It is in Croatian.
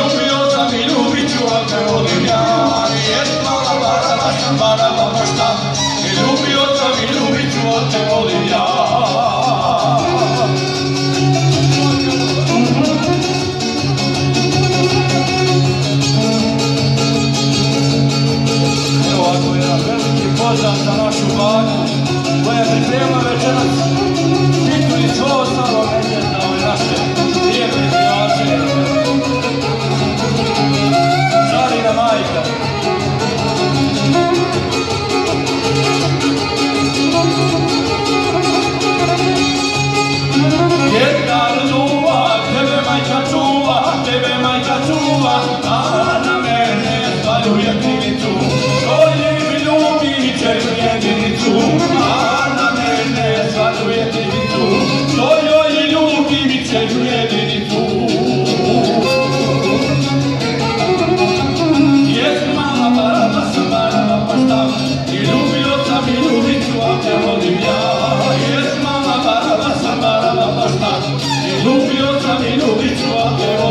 ljubio sam i ljubit ću, al te volim ja. za našu vladu koja je pripremila večeras. Bitku i ostalo Lubią sami lubić łapę